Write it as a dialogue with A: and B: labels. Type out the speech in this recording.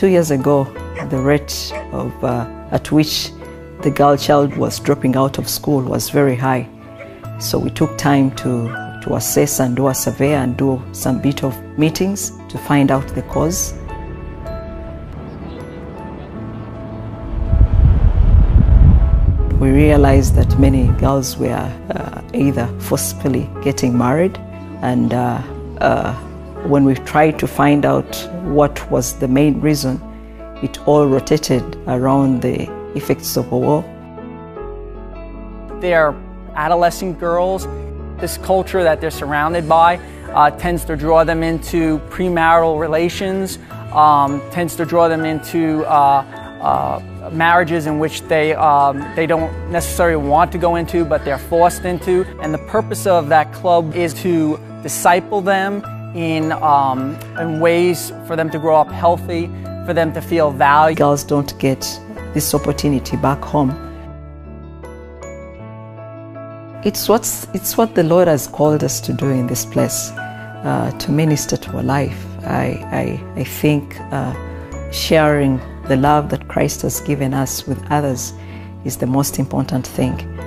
A: Two years ago, the rate of, uh, at which the girl child was dropping out of school was very high. So we took time to, to assess and do a survey and do some bit of meetings to find out the cause. We realized that many girls were uh, either forcefully getting married, and uh, uh, when we tried to find out what was the main reason, it all rotated around the effects of war.
B: They're adolescent girls. This culture that they're surrounded by uh, tends to draw them into premarital relations, um, tends to draw them into uh, uh, marriages in which they, um, they don't necessarily want to go into, but they're forced into. And the purpose of that club is to disciple them in, um, in ways for them to grow up healthy, for them to feel valued.
A: Girls don't get this opportunity back home. It's, what's, it's what the Lord has called us to do in this place, uh, to minister to a life. I, I, I think uh, sharing the love that Christ has given us with others is the most important thing.